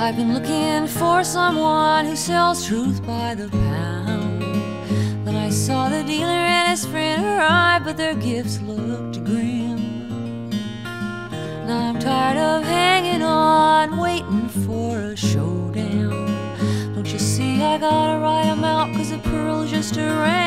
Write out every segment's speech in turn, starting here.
I've been looking for someone who sells truth by the pound. Then I saw the dealer and his friend arrive, but their gifts looked grim. Now I'm tired of hanging on, waiting for a showdown. Don't you see I gotta write 'em out, cause the pearl's just around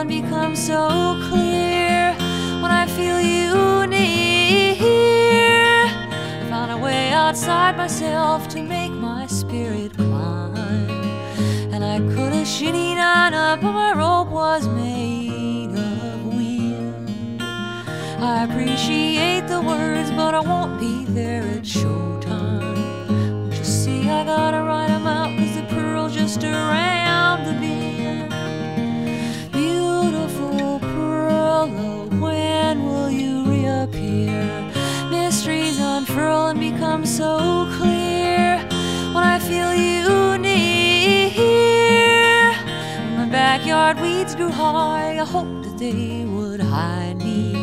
unfurl and become so clear when I feel you near. I found a way outside myself to make my spirit climb. And I could have on up, but my rope was made of wind. I appreciate the words, but I won't be there at showtime. You see, I gotta write 'em out, cause the pearl's just around the bend. Mysteries unfurl and become so clear when I feel you near. When my backyard weeds grew high, I hoped that they would hide me.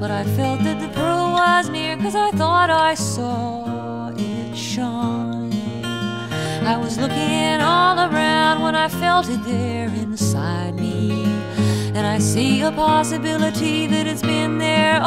But I felt that the pearl was near, cause I thought I saw it shine. I was looking all around when I felt it there inside me. And I see a possibility that it's been there